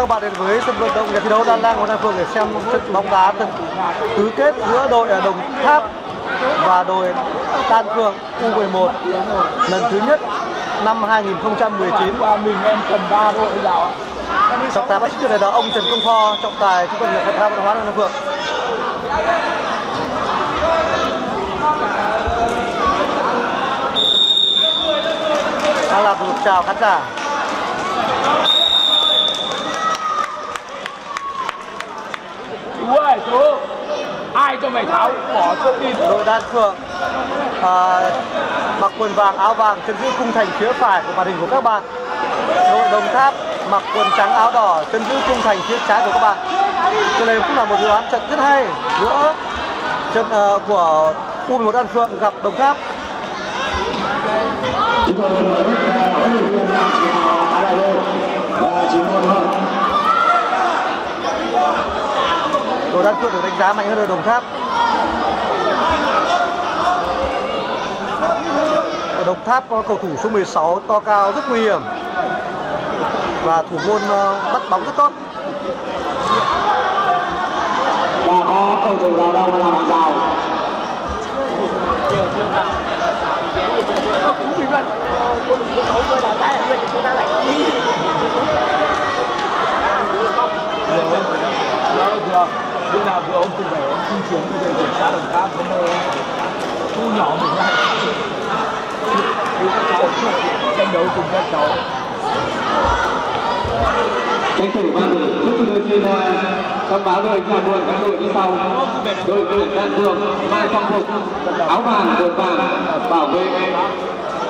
các bạn đến với sân vận động nhà thi đấu Đan Lang của Đan Phượng để xem trận bóng đá trận tứ kết giữa đội ở Đồng Tháp và đội Đan Phượng U11 lần thứ nhất năm 2019. Và mình em cần ba đội dạo. Trọng tài bắt chuyện này là ông Trần Công Kho, trọng tài trung tâm nghệ thuật Văn hóa Đan Phượng. Đang làm thủ chào khán giả. Ơi, chú. Ai cho mày tháo? Bỏ thông tin đội đan phượng à, mặc quần vàng áo vàng chân giữ cung thành phía phải của màn hình của các bạn. Đội đồng tháp mặc quần trắng áo đỏ chân giữ cung thành phía trái của các bạn. Cho nên cũng là một dự án trận rất hay. Giữa trận uh, của U11 Đan Phượng gặp Đồng Tháp. Chúng tôi mời các huấn luyện viên Hà Đại Đô và chỉ môn hơn đội Đan Phượng được đánh giá mạnh hơn đội Đồng Tháp ở Đồng Tháp có cầu thủ số 16 to cao rất nguy hiểm và thủ môn uh, bắt bóng rất tốt và có cầu thủ vào đâu làm hàng rào Đó vừa Lúc nào vừa ông cùng về ông tuyên truyền bây giờ kiểm tra đồng tháp vấn ờ, thu nhỏ mình lại Thì các cháu tranh đấu cùng các cháu. Cái thủ ban thủ giúp đôi chuyên thôi thông báo đội chào buồn các đội đi sau. Đội tuyển đan phượng, mai phong phục áo vàng, đội vàng, bảo vệ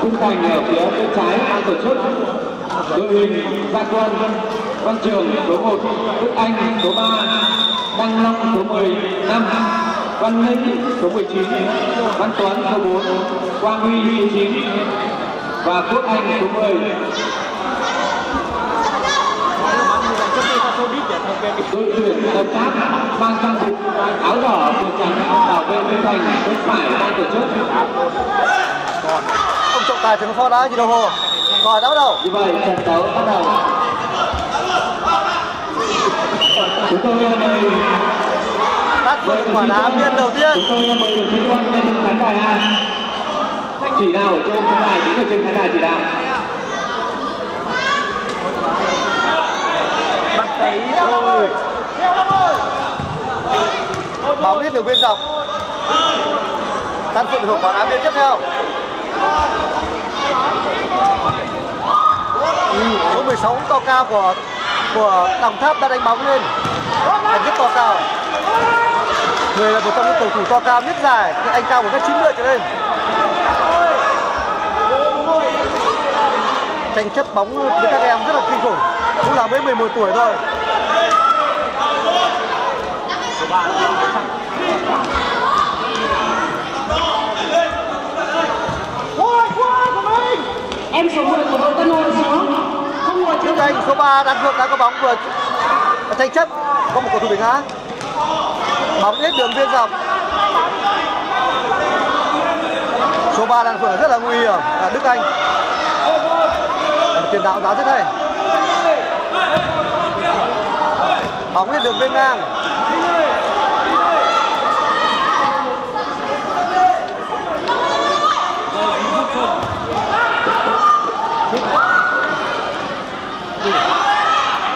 khung thành ở phía bên trái ban tổ chức. Đội hình gia quân, văn trường, số 1 đức anh, số 3 đăng long số 15 văn linh số 19 văn tuấn số 4 quang huy số 9 và quốc anh số 10 đội tuyển đồng tháp mang trang phục áo đỏ quần trắng bảo vệ bên thành bên phải ban tổ chức. Ông trọng tài trần phó đá gì đâu hồ. Còi đã bắt đầu. Như vậy trận đấu bắt đầu chúng tôi mời đắt phượng quả đá viên đầu tiên chúng tôi mời được sĩ quan lên khán đài A chỉ đạo ở trên khán đài chính ở trên khán đài chỉ đạo. Bắt tay thôi bóng hết đường biên dọc. Đan phượng hưởng quả đá viên tiếp theo. Ừ, số 16 to cao của của Đồng Tháp đã đánh bóng lên đánh rất to cao. Người là một trong những cầu thủ to cao nhất giải anh cao một mét 90 trở lên. Tranh chấp bóng với các em rất là kinh khủng. Cũng là mới 11 tuổi thôi. Em số 10 của đội Tân Hội xuống. Không ngồi trước. Đây số 3 đan phượng đã có bóng vừa tranh chấp có một cầu thủ bị ngã bóng hết đường biên dọc. Số 3 đan phượng rất là nguy hiểm, là đức anh. Tiền đạo đá rất hay. Bóng hết đường bên ngang.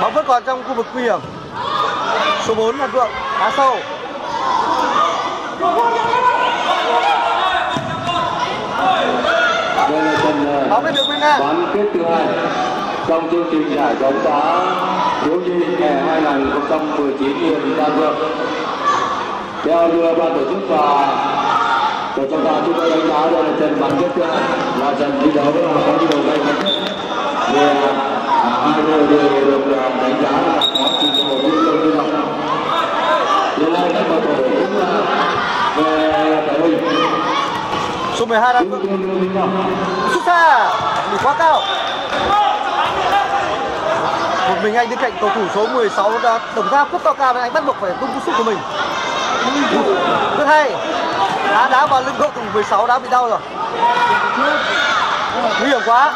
Bóng vẫn còn trong khu vực nguy hiểm số 4 là vượng đá sâu đây là trận bóng lên bán kết thứ hai trong chương trình giải bóng đá thiếu nhi hè 2019 huyện Đan Phượng. Theo đưa ban tổ chức và tổ trọng tài chúng tôi đánh giá đây là trận bán kết thứ hai là trận thi đấu có thi đấu gay gắt nhất. Hai đội đều được đánh giá là có trình độ liên tục như vậy. Hiện nay các cầu thủ cũng về thể hình số 12 đang xuất xa bị quá cao. Một mình anh bên cạnh cầu thủ số 16 đã đồng ra rất to cao nên anh bắt buộc phải tung cú sút của mình. Rất hay. Đá đá vào lưng cầu thủ 16 đã bị đau rồi. Nguy hiểm quá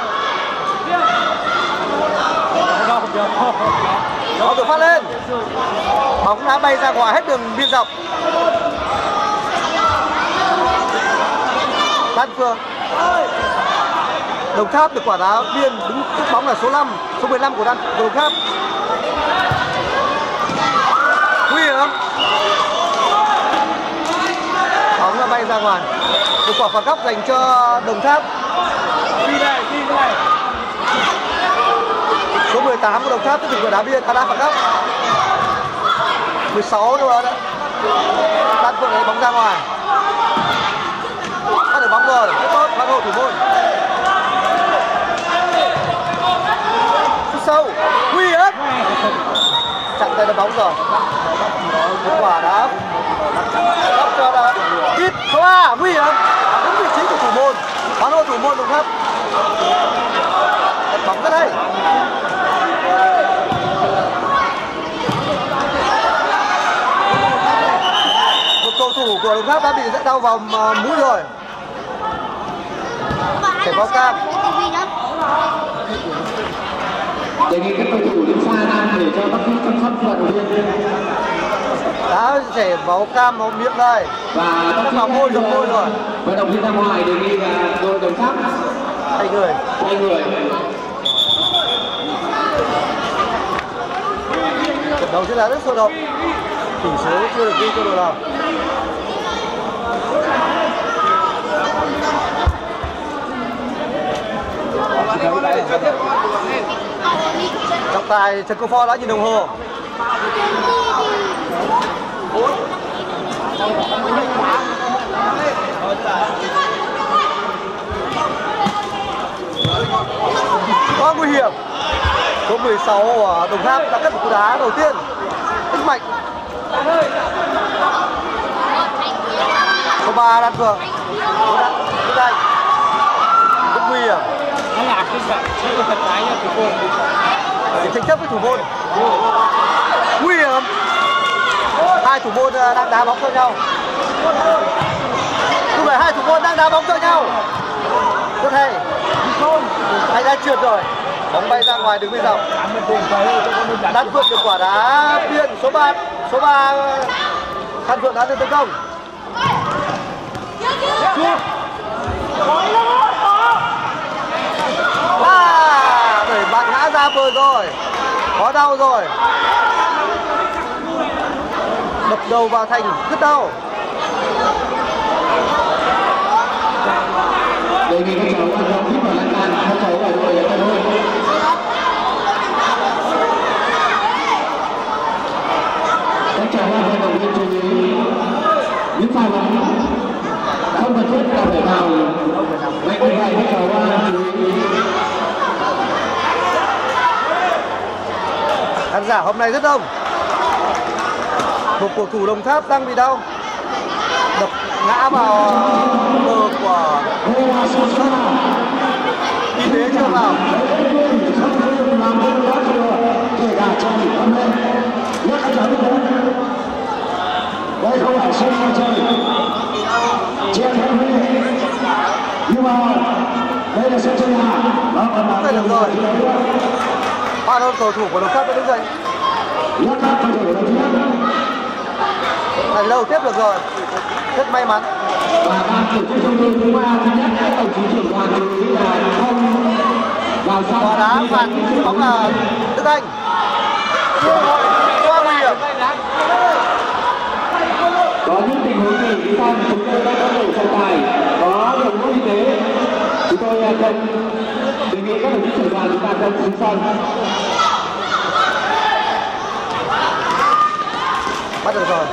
bóng được phát lên. Bóng đã bay ra ngoài hết đường biên dọc Đan Phương. Đồng Tháp được quả đá biên đứng trước bóng là số 5 số 15 của Đan Đồng Tháp. Nguy hiểm. Bóng đã bay ra ngoài. Một quả phạt góc dành cho Đồng Tháp. Đi này đi này số 18 của Đồng Tháp tiếp tục là đá biên à đá phản góc. 16 nữa đấy. Đan Phượng lấy bóng ra ngoài. Bắt được bóng rồi. Rất tốt phát hộ thủ môn sâu nguy hiểm chặn tay đá bóng rồi. Kết quả đá góc cho đá. Ít số nguy hiểm đúng vị trí của thủ môn. Bán hộ thủ môn Đồng Tháp. Bóng ra đây một cầu thủ của Đồng Tháp đã bị dẫn đau vào mũi rồi. Chảy máu cam đề nghị các cầu thủ đứng xa ra để cho bác sĩ chăm sóc vận động viên. Đã chảy máu cam máu miệng đây. Và bác sĩ vào môi môi rồi. vận động viên ra ngoài đề nghị là đội đồng tháp hai người. Hai người. Trận đấu diễn ra rất sôi động. Tỷ số chưa được ghi cho đội nào tại tài trần công phò đã nhìn đồng hồ. Quá nguy hiểm. Số 16 của Đồng Tháp đã cắt một cú đá đầu tiên. Rất mạnh. Số 3 Đan Phượng Đức Anh rất nguy hiểm. Nó là cái trận cái trận cái nha thủ để tranh chấp với thủ môn. Nguy hiểm. Hai thủ môn ờ, đang đá bóng cho nhau. Lúc này hai thủ môn đang đá bóng cho nhau. Rất hay. Anh đã trượt rồi. Bóng bay ra ngoài đứng bên dọc. Đã Đan Phượng được quả đá biên số 3 số 3 Đan ờ, Phượng đã lên tấn công. À đẩy bạn ngã ra vừa rồi. Có đau rồi. Đập đầu vào thành, rất đau. Đề nghị các cháu vận động hít vào lan can, các cháu ở đội ở các cháu là vận động viên chú ý những pha bóng không cần thiết là phải vào vậy vì vậy các cháu là chú ý khán giả hôm nay rất đông. Một cầu thủ đồng tháp đang bị đau. Đập ngã vào bờ của y tế chưa vào đây không phải sân chơi thắng nhưng mà đây là sân chơi nhà nó còn là đây được rồi ba đôi cầu thủ của đồng tháp đã đứng dậy. Nhất thành lâu tiếp được rồi. Rất may mắn. Và ban tổ chức trung ương thứ ba thứ nhất các đồng chí trưởng đoàn chú ý là không vào sau quả đá phạt bóng là đức anh. Quá nguy hiểm có những tình huống gì chúng ta chúng tôi đã có đủ trọng tài có đội ngũ y tế. Chúng tôi à, cần đề nghị các đồng chí trưởng đoàn chúng ta cần xuống sân bắt được rồi.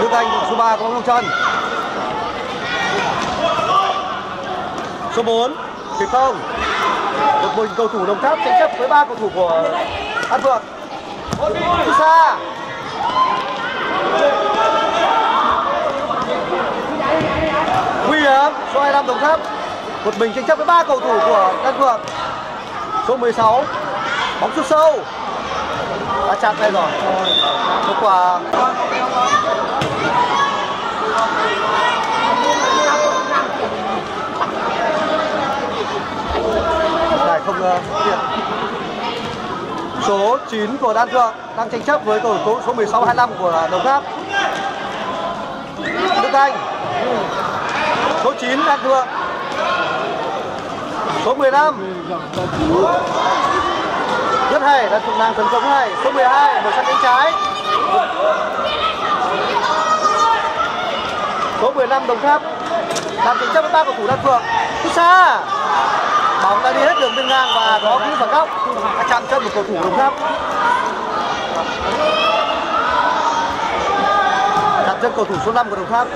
Đức anh, số 3 có bóng chân. Số 4 Việt không được một cầu thủ đồng tháp tranh chấp với ba cầu thủ của an phượng. Xuất xa. Nguy hiểm, số 25 đồng tháp. Một mình tranh chấp với ba cầu thủ của an phượng. Số 16 bóng sút sâu đã chặt đây rồi. Một quả. Giải không ờ, tiện số 9 của Đan Thượng đang tranh chấp với cầu thủ số 16 25 của Đồng Tháp. Đức Anh. Số 9 Đan Phượng số 15 rất hay là Phượng nàng tấn công hay số 12 một sang cánh trái. Số 15 Đồng Tháp. Làm tranh chấp ta của thủ Đan Phượng. Cứ xa. Bóng đã đi hết đường biên ngang và có cú phạt góc. Đã chạm chân một cầu thủ Đồng Tháp. Chạm chân cầu thủ số 5 của Đồng Tháp.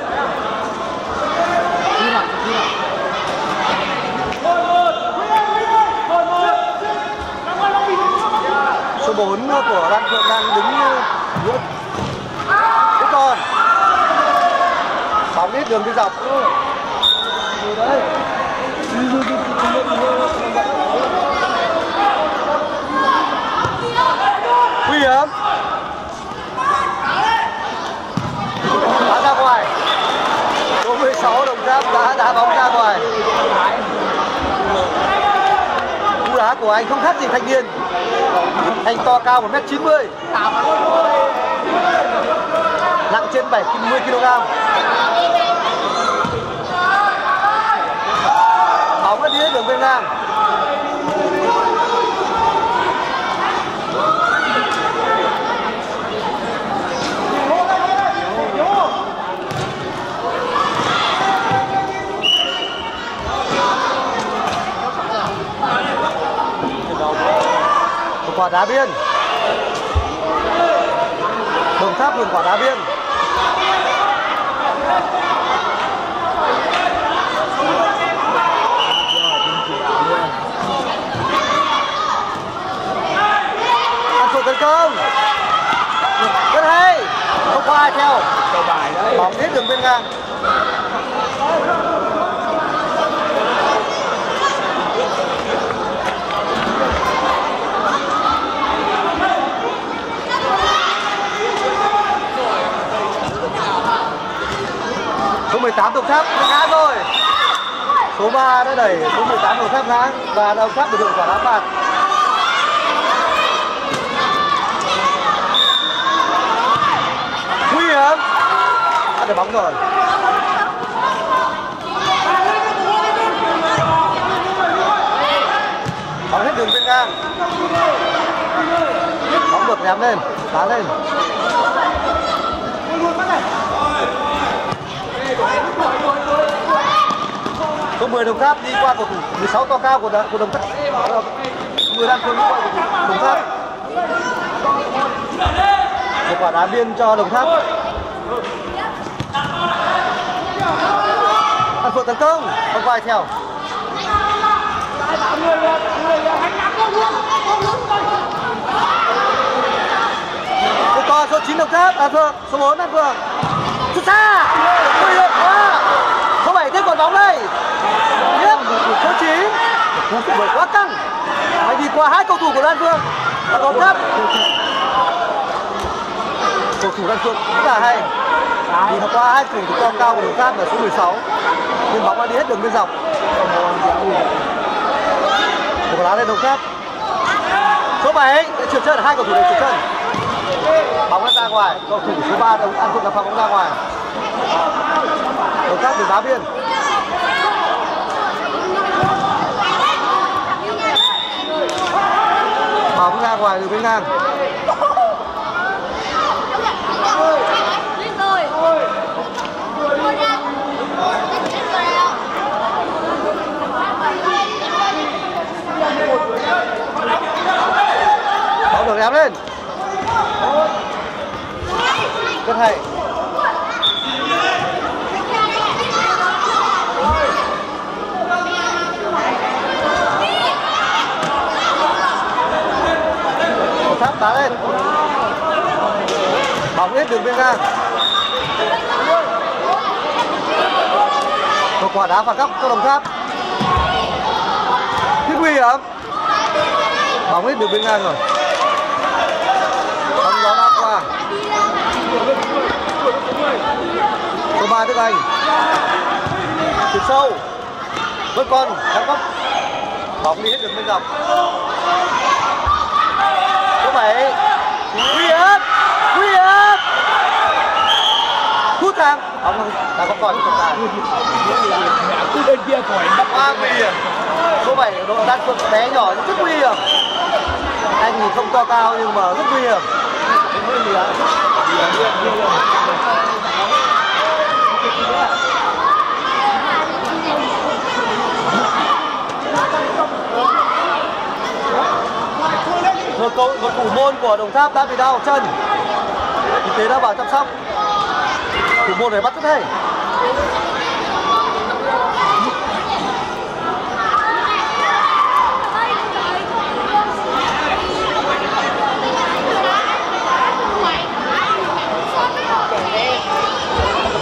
Số 4 của Đan Phượng đang đứng ờ, giữa Đức còn bóng ít đường đi dọc. Ừ. Nguy hiểm. Đá ra ngoài. Số 16 đồng giáp đã đá bóng ra ngoài đá của anh không khác gì thanh niên. Anh to cao một m 90 nặng trên 70 kg bóng đã đi hết đường bên ngang. Quả đá biên. Đồng tháp dùng quả đá biên. Ăn phượng tấn công. Rất hay. Không có ai theo. Bóng hết đường bên ngang 18 đồng tháp ngã rồi số 3 đã đẩy số 18 đồng tháp ngã và đồng tháp được hiệu quả đá phạt. Nguy hiểm. Đã được bóng rồi. Bóng hết đường bên ngang bóng được ném lên đá lên. Số 10 đồng tháp đi qua cầu thủ 16 to cao của của đồng tháp. Người đang phương đi qua cầu đồng tháp. Một quả đá biên cho đồng tháp. An Phượng tấn công, không vai theo. Một con số 9 đồng tháp, An Phượng, số 4 An Phượng. Xuất xa hiểm quá số 7 tiếp còn bóng đây. Tiếp. Số 9 bởi quá căng. Phải đi qua hai cầu thủ của Đan Phương và đồng tháp cầu thủ Đan Phương rất là hay. Đi qua hai cầu thủ to cao của đồng tháp là số 16 nhưng bóng đã đi hết đường biên dọc. Một quả đá lên đồng tháp số 7 đã trượt chân. Hai cầu thủ đều trượt chân. Bóng đã ra ngoài. Cầu thủ số 3 đồng an phượng đã phá bóng ra ngoài đồng tác từ đá biên. Bóng ra ngoài từ bên ngang bóng được ném lên. Rất hay. Đá lên. Bóng hết đường biên ngang. Một quả đá phạt góc cho đồng tháp. Thiết nguy hiểm bóng hết đường biên ngang rồi. Bóng gió đã qua. Số ba Đức Anh. Từ sâu. Vẫn còn đá góc bóng đi hết đường bên dọc. 7 nguy hiểm nguy hiểm. Hút thang. Bóng đã có còi trọng tài Mẹ cứ bên kia còi bắt quá nguy hiểm. Số 7 đội đan phượng bé nhỏ nhưng rất nguy hiểm. Anh nhìn không to cao nhưng mà rất nguy hiểm một cầu một thủ môn của đồng tháp đã bị đau chân. Y tế đã vào chăm sóc. Thủ môn này bắt rất hay.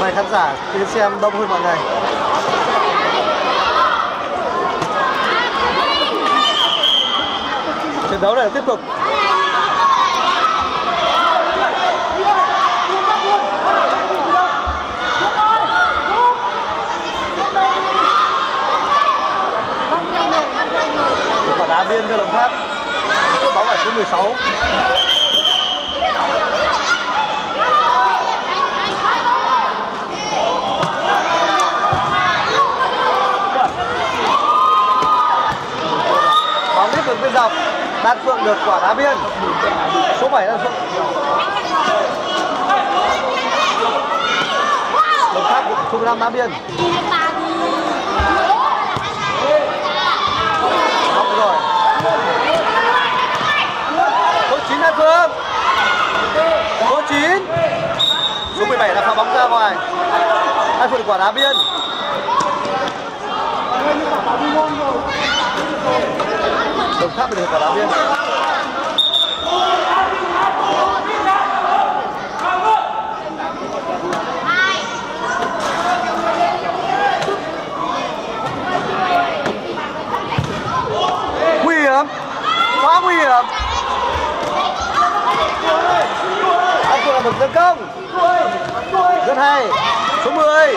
Mời khán giả đến xem đông hơn mọi ngày. Trận đấu này tiếp tục. Quả đá biên cho đồng tháp. Bóng ở số 16 bóng tiếp tục bên dọc đan được quả đá biên. Số 7 là số đồng tháp số 15 đá biên. Bóng rồi. Số 9 là phương. Số 9 số 17 là pha bóng ra ngoài. Hai phượng quả đá biên. Đồng tháp được quả đá biên nguy hiểm quá nguy hiểm anh là tấn công. Rất hay. Số 10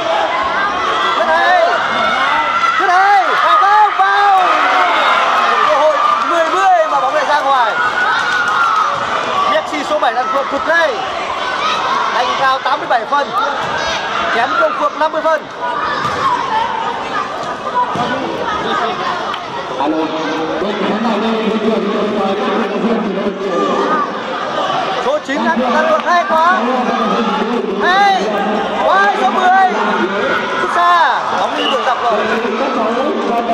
rất hay. Rất hay. Vào không vào. Cơ hội 10 10 mà bóng lại ra ngoài. Messi số 7 đang Phượng cực đây Anh cao 87 phân. Kém công phượng 50 phân. Alo đang đang được hay quá hay quá số 10 xuất xa, bóng đi được dọc rồi. Tuyển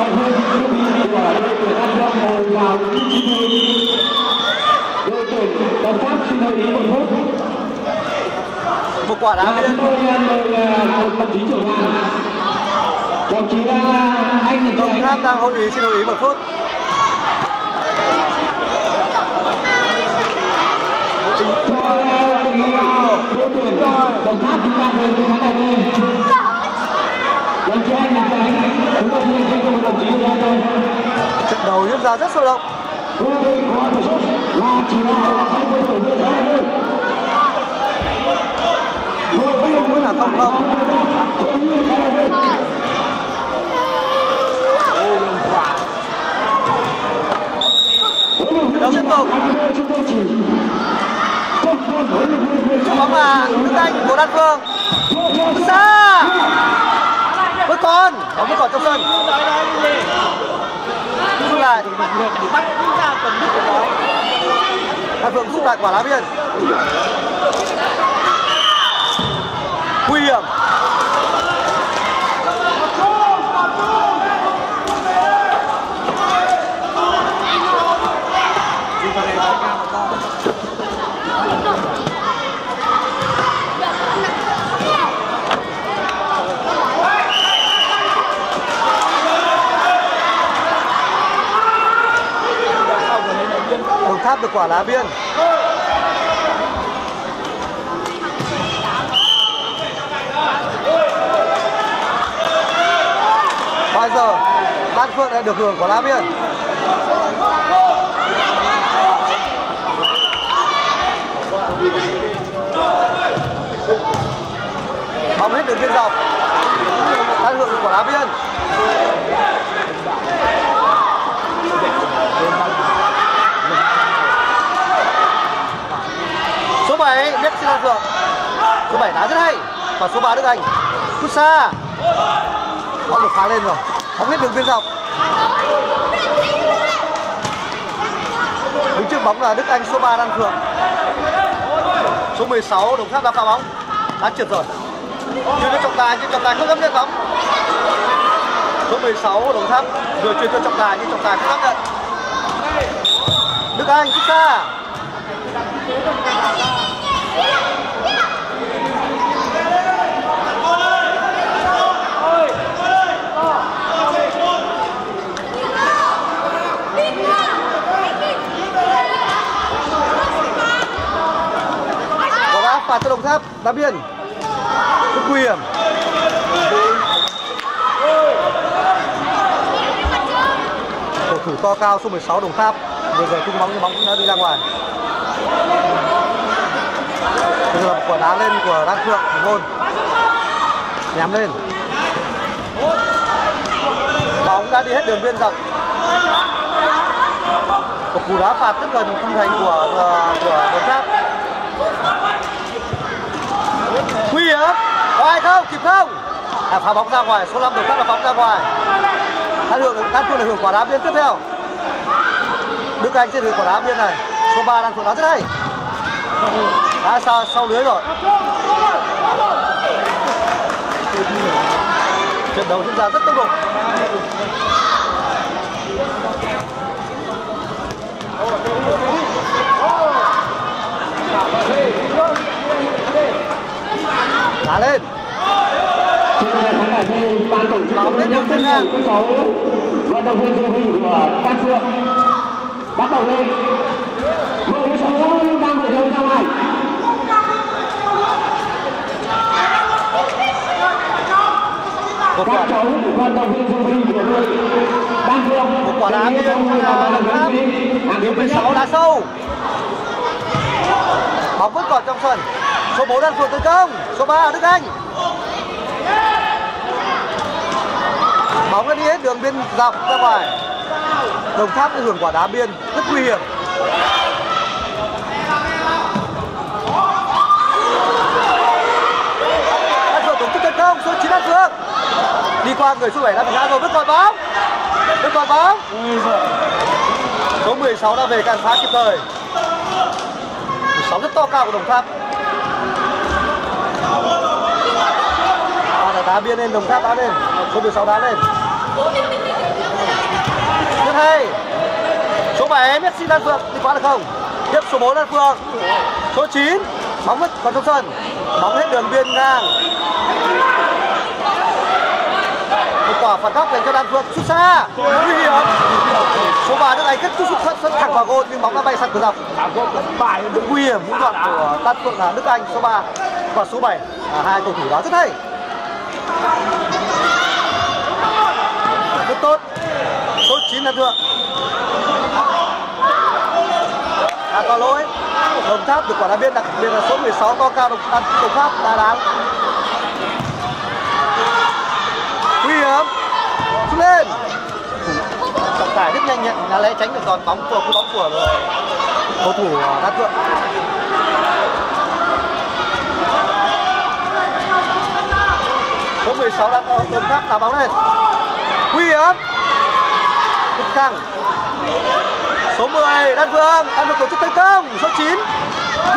vào đội tuyển xin ý một phút một quả đá bên biên một đồng chí anh đồng Thành đang hội ý xin hội ý một phút. Tuyển đồng tháp chúng ta mời từ khán đài đây đồng chí anh Nhật Thành chúng tôi xin khen một đồng chí ở đây thôi trận đấu diễn ra rất sôi động. Là chỉ đạo không có tổ chức ra đây không vẫn là không không trận đấu tiếp tục Cho bóng là của Đan Phương. Bước xa Bước còn Bóng vẫn còn trong sân. Rút lại. Đan Phương rút lại quả lá biên. Nguy hiểm. Tháp được quả lá biên Bây giờ, Lan Phượng lại được hưởng quả lá biên Bóng hết đường biên dọc. Lan Phượng được quả lá biên 7 biết xin Phượng số 7 đá rất hay. Và số 3 Đức Anh. Sút xa. Bóng được phá lên rồi. Bóng hết đường biên dọc. Đứng trước bóng là Đức Anh số 3 Đan Phượng. Số 16 Đồng Tháp đã phá bóng. Đã trượt rồi. Chưa cho trọng tài, nhưng trọng tài không dám nhận bóng. Số 16 Đồng Tháp vừa truyền cho trọng tài, nhưng trọng tài không dám nhận. Đức Anh sút xa phạt cho Đồng Tháp, đá biên. Rất nguy hiểm. Cầu thủ to cao số 16 Đồng Tháp. Vừa rồi tung bóng nhưng bóng cũng đã đi ra ngoài trường hợp của đá lên của Đan Phượng thủ môn. Nhắm lên. Bóng đã đi hết đường biên rộng. Một cú đá phạt rất gần khung thành của của, của pháp nguy hiểm. Có ai không? Kịp không? À, phá bóng ra ngoài. Số 5 được phát là bóng ra ngoài. Đan Phượng Đan Phượng được hưởng quả đá biên tiếp theo. Đức Anh sẽ được quả đá biên này số 3 đang thuận đá rất hay. Đá xa sau lưới rồi. Trận đấu diễn ra rất tốc độ. Đá lên. Bóng lên đường ngang. vận động viên của Đan Phượng bắt đầu lên đội số 6 đang vận động ra ngoài một các quả cháu vận động viên dự huy của đội Đan Phượng một quả đá biên là Tháp điều 16 đá sâu. Bóng vẫn còn trong sân. Số 4 Đan Phượng tấn công. Số 3 Đức Anh. Bóng đã đi hết đường biên dọc ra ngoài. Đồng Tháp hưởng quả đá biên. Rất nguy hiểm Đan Phượng tổ chức tấn công số 9 Đan Phượng đi qua người số 7 đã bị ngã rồi. Vẫn còn bóng. Vẫn còn bóng. Số 16 đã về cản phá kịp thời. 16 rất to cao của Đồng Tháp. Là đá biên lên Đồng Tháp đá lên. Số 16 đá lên. Rất hay. Số 7 Messi Đan Phượng đi qua được không? Tiếp số 4 Đan Phượng. Số 9 bóng vẫn còn trong sân. Bóng hết đường biên ngang quả phạt góc dành cho Đan Phượng. Sút xa. Nguy hiểm. Số 3 nước Anh rất thúc sút sút sút thẳng vào gôn nhưng bóng đã bay sang cửa dọc. Thằng nguy hiểm. Những đoạn của Đan Phượng là nước Anh số 3 và số 7 là hai cầu thủ đó rất hay. Rất tốt. Số 9 Đan Phượng. À có lỗi Đồng Tháp được quả đá biên đặc biệt là số 16 to cao Đồng, Đồng, Tháp đá đáng. Nguy hiểm lên. Trọng tài rất nhanh nhận là lẽ tránh được đòn bóng của cú bóng của người cầu thủ à, đan thượng số 16 đang có đồng tháp đá bóng lên. Nguy ấm. Cực căng. Số 10 đan phương đang được tổ chức tấn công. Số 9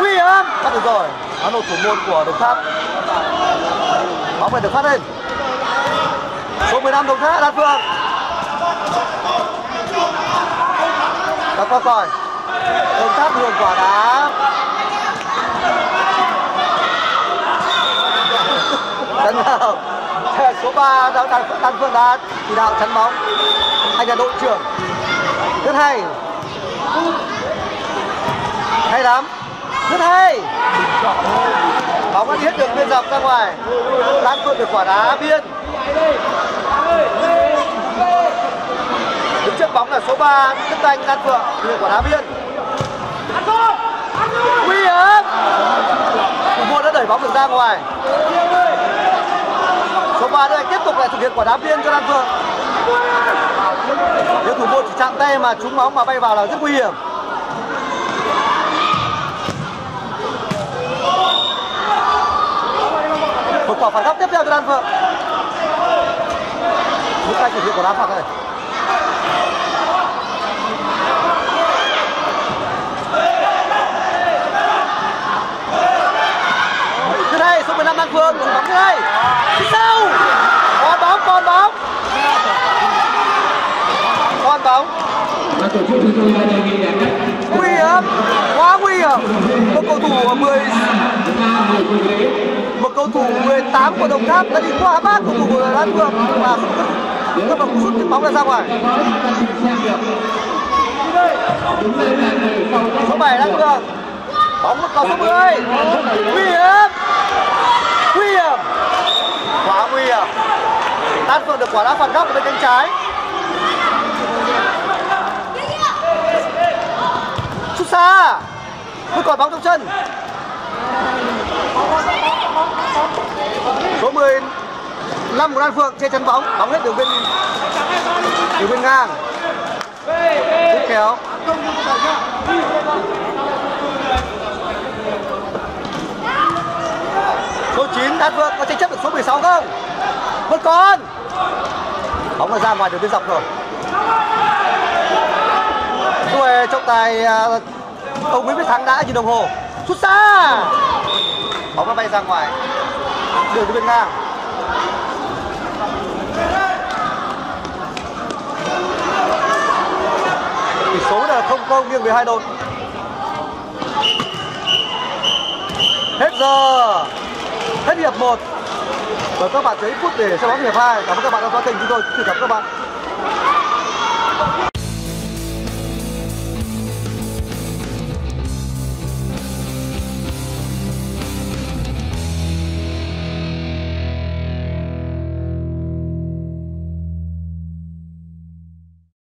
nguy ấm. Bắt được rồi. Bóng một thủ môn của đồng tháp bóng này được phát lên số 15 đồng tháp đan phượng và qua còi đồng tháp đường quả đá. Chắn vào số 3 đang đang đan phương đá chỉ đạo chắn bóng. Anh là đội trưởng. Rất hay. Hay lắm rất hay. Bóng đã thiết được biên dọc ra ngoài. Đang phượng được quả đá biên. Đứng trước bóng là số 3 Đức Anh đang Phượng được quả đá biên. Nguy hiểm. Thủ môn đã đẩy bóng được ra ngoài. Số 3 Đức Anh tiếp tục lại thực hiện quả đá biên cho Đan Phượng. Nếu thủ môn chỉ chạm tay mà trúng bóng mà bay vào là rất nguy hiểm. Một quả phạt góc tiếp theo cho đan phượng. Những tay thực hiện của đá phạt này. Từ đây số 15 đan phượng bóng phía sau còn bóng còn bóng. Còn bóng. Nguy hiểm quá nguy hiểm. Một cầu thủ 10 cầu thủ 18 của đồng tháp đã đi qua bát, cầu thủ của đan phượng và các bóng sút cái bóng ra ra ngoài. Số 7 đan phượng bóng còn số 10 nguy hiểm. Nguy hiểm. Quá nguy hiểm. Đan phượng được quả đá phạt góc ở bên cánh trái. Sút xa. Mới còn bóng trong chân số 15 của Đan Phượng chơi chân bóng bóng hết đường bên đường bên ngang. Rút kéo số 9 Đan Phượng có tranh chấp được số 16 không? Vẫn còn. Bóng là ra ngoài đường biên dọc rồi. Rồi trọng tài à, ông Nguyễn Viết Thắng đã nhìn đồng hồ sút xa. Bóng nó bay ra ngoài. Đường bên ngang. Tỷ số là không không nghiêng về hai đội. Hết giờ. Hết hiệp 1 và các bạn thấy phút để xem bóng hiệp 2 cảm ơn các bạn đã quan tâm chúng tôi. Xin chào các bạn.